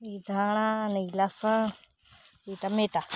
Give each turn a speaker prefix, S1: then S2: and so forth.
S1: એ ધાણા ને એ લસણ એ ટમેટા